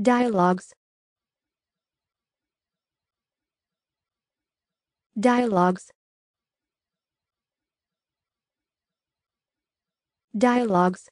Dialogues. Dialogues. Dialogues.